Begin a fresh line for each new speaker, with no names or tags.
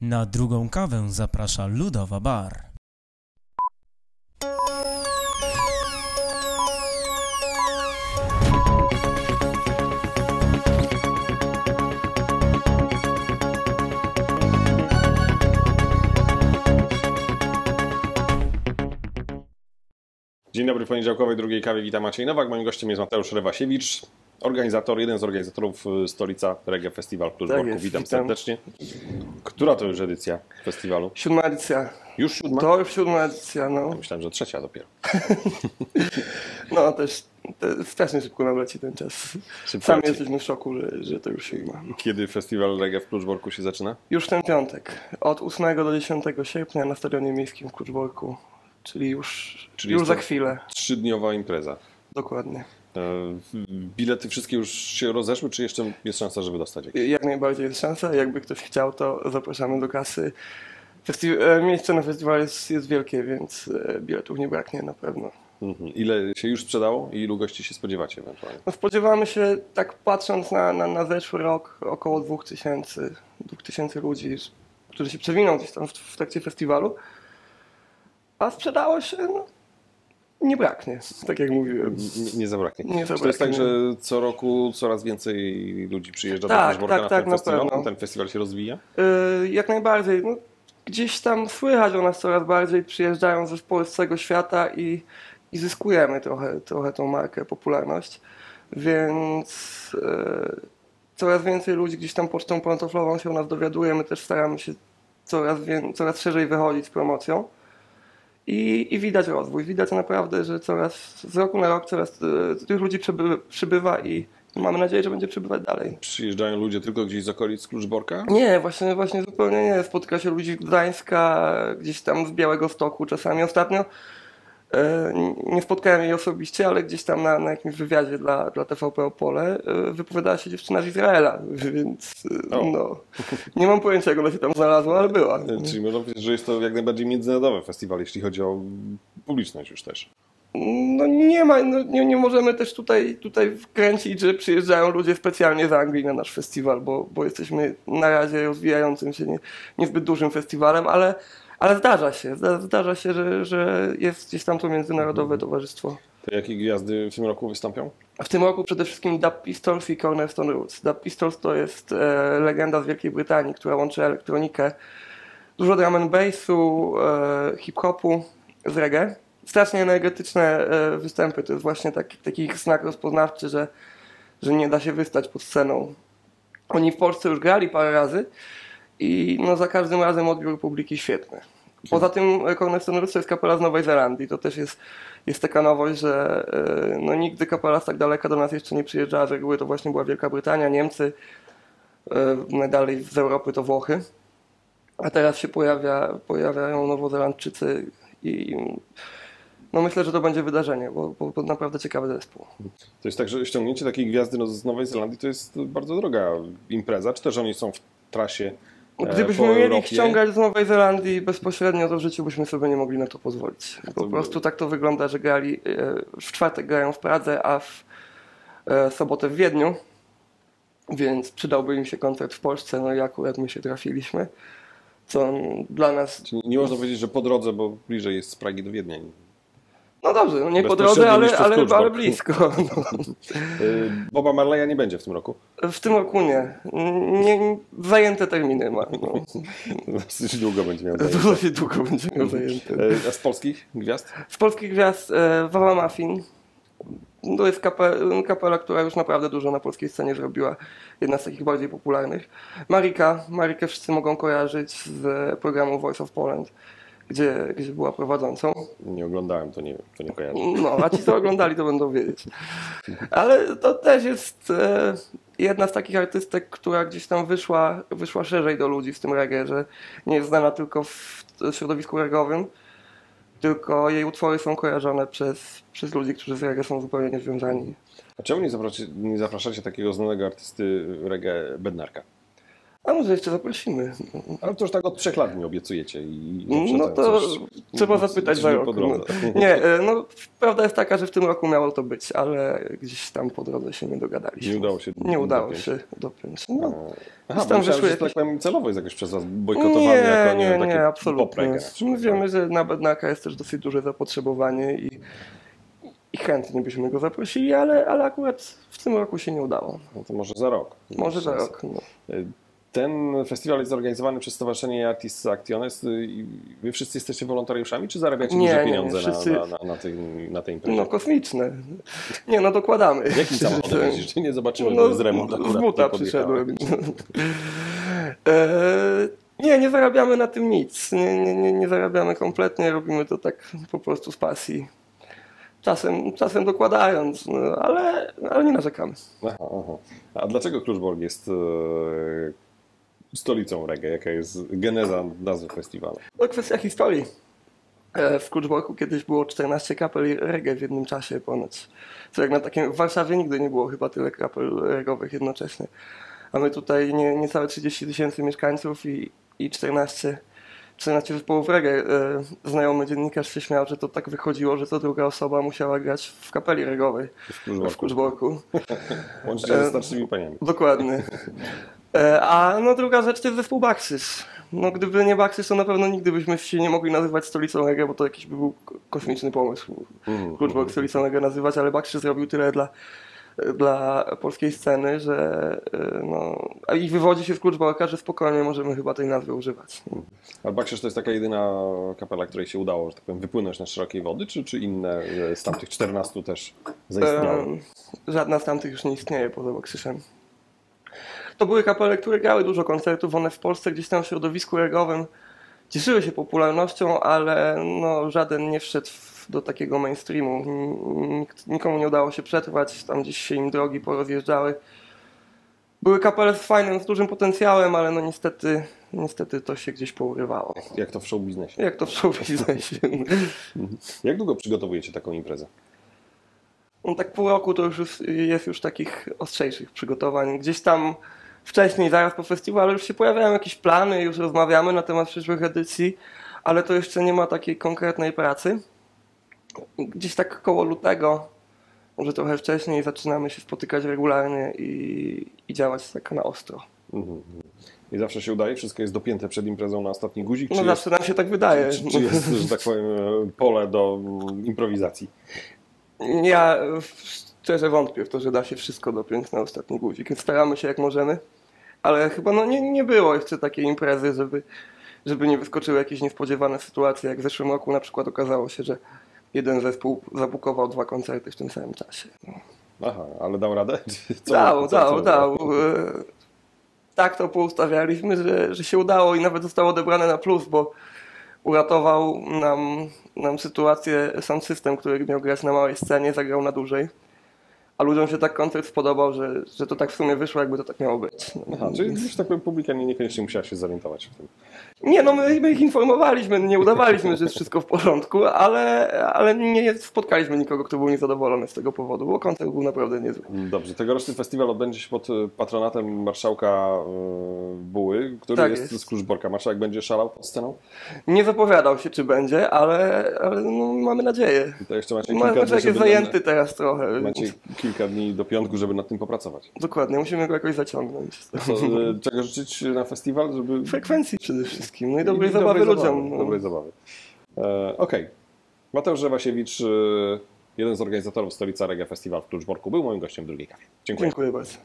Na drugą kawę zaprasza Ludowa Bar.
Dzień dobry, poniedziałkowej drugiej kawie witam Maciej Nowak. Moim gościem jest Mateusz Rewasiewicz, organizator, jeden z organizatorów y, Stolica Reggae Festival Kluczborku.
Tak jest,
witam,
witam.
serdecznie. Która to już edycja festiwalu?
Siódma edycja.
Już siódma?
To już siódma edycja, no.
Myślałem, że trzecia dopiero.
No też te, strasznie szybko nam leci ten czas.
Szybko
Sami
leci.
jesteśmy w szoku, że, że to już siódma.
Kiedy festiwal Reggae w Kluczborku się zaczyna?
Już w ten piątek. Od 8 do 10 sierpnia na Stadionie Miejskim w Kluczborku. Czyli już,
Czyli
już za chwilę.
Trzydniowa impreza.
Dokładnie.
E, Bilety wszystkie już się rozeszły, czy jeszcze jest szansa, żeby dostać jakieś?
Jak najbardziej jest szansa. Jakby ktoś chciał, to zapraszamy do kasy. Festi- e, miejsce na festiwal jest, jest wielkie, więc e, biletów nie braknie na pewno.
Mhm. Ile się już sprzedało i ilu gości się spodziewacie ewentualnie?
No spodziewamy się, tak patrząc na, na, na zeszły rok, około 2000, 2000 ludzi, którzy się przewiną gdzieś tam w, w trakcie festiwalu. A sprzedało się, no, nie braknie, tak jak mówiłem.
Nie, nie zabraknie.
Nie
Czy to jest tak,
zabraknie.
że co roku coraz więcej ludzi przyjeżdża do
Tak,
Kluczborka
tak,
na
tak,
ten
na
festiwal?
pewno.
Ten festiwal się rozwija?
Yy, jak najbardziej. No, gdzieś tam słychać o nas coraz bardziej, przyjeżdżają zespoły z całego świata i, i zyskujemy trochę, trochę tą markę, popularność. Więc yy, coraz więcej ludzi gdzieś tam pocztą pantoflową się o nas dowiaduje. My też staramy się coraz, coraz szerzej wychodzić z promocją. I, I widać rozwój. Widać naprawdę, że coraz z roku na rok coraz yy, tych ludzi przyby, przybywa i mamy nadzieję, że będzie przybywać dalej.
Przyjeżdżają ludzie tylko gdzieś z okolic Kluczborka?
Nie, właśnie, właśnie zupełnie nie. Spotyka się ludzi z Gdańska, gdzieś tam z Białego Stoku czasami. Ostatnio e, nie spotkałem jej osobiście, ale gdzieś tam na, na jakimś wywiadzie dla, dla TVP Opole e, wypowiadała się dziewczyna z Izraela, więc e,
O.
no, nie mam pojęcia jak ona się tam znalazła, ale była.
E, Czyli można powiedzieć, że jest to jak najbardziej międzynarodowy festiwal, jeśli chodzi o publiczność już też.
No nie ma, no, nie, nie możemy też tutaj, tutaj wkręcić, że przyjeżdżają ludzie specjalnie z Anglii na nasz festiwal, bo, bo jesteśmy na razie rozwijającym się nie, niezbyt dużym festiwalem, ale, ale zdarza się, zda- zdarza się, że, że jest gdzieś tam to międzynarodowe towarzystwo.
To jakie gwiazdy w tym roku wystąpią?
W tym roku przede wszystkim Dub Pistols i Cornerstone Roots. Dub Pistols to jest e, legenda z Wielkiej Brytanii, która łączy elektronikę, dużo drum and bassu, e, hip-hopu z reggae. Strasznie energetyczne e, występy. To jest właśnie taki, taki znak rozpoznawczy, że, że nie da się wystać pod sceną. Oni w Polsce już grali parę razy i no, za każdym razem odbiór publiki świetny. Poza tym Cornerstone Roots to jest kapela z Nowej Zelandii. To też jest, jest taka nowość, że e, no, nigdy kapela z tak daleka do nas jeszcze nie przyjeżdżała. Z reguły to właśnie była Wielka Brytania, Niemcy, e, najdalej z Europy to Włochy. A teraz się pojawia, pojawiają Nowozelandczycy i no myślę, że to będzie wydarzenie, bo, bo, bo naprawdę ciekawy zespół.
To jest tak, że ściągnięcie takiej gwiazdy no, z Nowej Zelandii to jest bardzo droga impreza, czy też oni są w trasie
Gdybyśmy
po
mieli
Europie?
ściągać z Nowej Zelandii bezpośrednio, to w życiu byśmy sobie nie mogli na to pozwolić.
to
Po
by-
prostu tak to wygląda, że grali e, w czwartek grają w Pradze, a w e, sobotę w Wiedniu, więc przydałby im się koncert w Polsce, no i akurat my się trafiliśmy, co dla nas,
Czyli nie można powiedzieć, że po drodze, bo bliżej jest z Pragi do Wiednia.
No dobrze, no nie po drodze, ale, ale, ale blisko.
E, Boba Marleya nie będzie w tym roku.
W tym roku nie. nie zajęte terminy ma. No.
Dosyć długo będzie miał.
Dosyć długo będzie miał zajęte.
A z polskich gwiazd?
Z polskich gwiazd e, Wawa Muffin. To jest kape- kapela, która już naprawdę dużo na polskiej scenie zrobiła. Jedna z takich bardziej popularnych. Marika. Marikę wszyscy mogą kojarzyć z programu Voice of Poland, gdzie, gdzie była prowadzącą.
Nie oglądałem, to nie wiem, to nie kojarzę.
No, a ci co oglądali to będą wiedzieć. Ale to też jest e, jedna z takich artystek, która gdzieś tam wyszła, wyszła szerzej do ludzi w tym reggae, że nie jest znana tylko w środowisku regowym, tylko jej utwory są kojarzone przez, przez ludzi, którzy z reggae są zupełnie niezwiązani.
A czemu nie zapraszacie, nie zapraszacie takiego znanego artysty reggae Bednarka?
A może jeszcze zaprosimy.
Ale to już tak od trzech lat mi obiecujecie i zawsze
No to
coś-
trzeba zapytać za rok. No. Nie, e, no prawda jest taka, że w tym roku miało to być, ale gdzieś tam po drodze się nie dogadaliśmy.
Nie udało się
Nie udało
dopiąć.
się dopiąć. No.
Aha,
tam
myślałem, że
jakieś-
tak celowo jest jakoś przez was bojkotowany
Nie,
jako nie,
nie, nie, absolutnie. My wiemy,
tak?
że na Bednaka jest też dosyć duże zapotrzebowanie i, i chętnie byśmy go zaprosili, ale, ale akurat w tym roku się nie udało.
No to może za rok.
Może za rok. No.
Ten festiwal jest zorganizowany przez Stowarzyszenie Artists Actiones i wy wszyscy jesteście wolontariuszami, czy zarabiacie
Nie,
duże
nie,
pieniądze
wszyscy-
na, na, na, tej, na tej imprezie?
no kosmiczne. Nie, no dokładamy.
Jakim samochodem jeździsz? Nie zobaczyłem,
No,
z remont akurat
z buta
nie
przyszedłem. e, nie, nie zarabiamy na tym nic. Nie, nie, nie, nie zarabiamy kompletnie, robimy to tak po prostu z pasji. Czasem, czasem dokładając, no, ale, ale nie narzekamy.
Aha, aha. A dlaczego Kluczbork jest e, stolicą reggae? Jaka jest geneza nazwy festiwalu?
To kwestia historii. E, W Kluczborku kiedyś było 14 kapel reggae w jednym czasie ponoć. Co jak na takim, w Warszawie nigdy nie było chyba tyle kapel regowych jednocześnie. A my tutaj nie, niecałe 30 tysięcy mieszkańców i, i 14, 14 zespołów reggae. E, Znajomy dziennikarz się śmiał, że to tak wychodziło, że co druga osoba musiała grać w kapeli regowej
W. Kluczborku. Łącznie ze starszymi paniami.
Dokładnie. E, A no druga rzecz to jest zespół Baxys. No gdyby nie Baxys, to na pewno nigdy byśmy się nie mogli nazywać stolicą reggae, bo to jakiś by był ko- kosmiczny pomysł.
Mhm.
Kluczbork stolicą reggae nazywać, ale Baxys zrobił tyle dla, dla polskiej sceny, że e, no... I wywodzi się z Kluczborka, że spokojnie możemy chyba tej nazwy używać.
Ale Bakrzyż to jest taka jedyna kapela, której się udało, że tak powiem, wypłynąć na szerokiej wody, czy, czy inne z tamtych 14 też zaistniały?
Em, Żadna z tamtych już nie istnieje poza Baksyszem. To były kapele, które grały dużo koncertów. One w Polsce gdzieś tam w środowisku regowym cieszyły się popularnością, ale no, żaden nie wszedł do takiego mainstreamu. Nikt, nikomu nie udało się przetrwać, tam gdzieś się im drogi porozjeżdżały. Były kapele z fajnym, z dużym potencjałem, ale no niestety, niestety to się gdzieś pourywało.
Jak to w show biznesie?
Jak to w show biznesie.
Jak długo przygotowujecie taką imprezę?
No tak pół roku to już jest, jest już takich ostrzejszych przygotowań. Gdzieś tam wcześniej, zaraz po festiwalu już się pojawiają jakieś plany, już rozmawiamy na temat przyszłych edycji, ale to jeszcze nie ma takiej konkretnej pracy. Gdzieś tak koło lutego, może trochę wcześniej zaczynamy się spotykać regularnie i, i działać tak na ostro.
Mhm. I zawsze się udaje? Wszystko jest dopięte przed imprezą na ostatni guzik?
No
czy,
zawsze nam się tak wydaje.
jest, czy, czy jest, że tak powiem, pole do improwizacji?
Ja szczerze wątpię w to, że da się wszystko dopiąć na ostatni guzik. Staramy się jak możemy, ale chyba no, nie, nie było jeszcze takiej imprezy, żeby, żeby nie wyskoczyły jakieś niespodziewane sytuacje. Jak w zeszłym roku na przykład okazało się, że jeden zespół zabukował dwa koncerty w tym samym czasie. No.
Aha, ale dał radę? Co-
dał,
co-
dał,
co-
dał. E, Tak to poustawialiśmy, że, że się udało i nawet zostało odebrane na plus, bo uratował nam, nam sytuację sam system, który miał grać na małej scenie, zagrał na dużej. A ludziom się tak koncert spodobał, że, że to tak w sumie wyszło, jakby to tak miało być. No.
Aha, czyli już tak powiem, publika nie, niekoniecznie musiała się zorientować w tym.
Nie, no my, my ich informowaliśmy, nie udawaliśmy, że jest wszystko w porządku, ale, ale nie spotkaliśmy nikogo, kto był niezadowolony z tego powodu, bo koncert był naprawdę niezły.
Dobrze, tegoroczny festiwal odbędzie się pod e, patronatem marszałka e, Buły, który
Tak
jest,
jest.
z Kluczborka. Marszałek będzie szalał pod sceną?
Nie zapowiadał się, czy będzie, ale, ale no, mamy nadzieję.
I to jeszcze macie kilka dni,
jest zajęty teraz trochę.
Macie kilka dni do piątku, żeby nad tym popracować.
Dokładnie, musimy go jakoś zaciągnąć.
Co, e, czego życzyć na festiwal, żeby...
Frekwencji przede wszystkim, no i dobrej
i
zabawy
dobrej
ludziom.
zabawy,
no.
Dobrej zabawy. E, Okej. Mateusz Żewasiewicz, e, jeden z organizatorów Stolica Reggae Festival w Kluczborku, był moim gościem w drugiej kawie. Dziękuję.
Dziękuję bardzo.